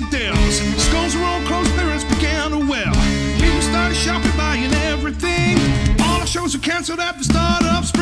cocktails. Skulls were all closed, parents began to well. People started shopping, buying everything. All the shows were canceled at the start of spring.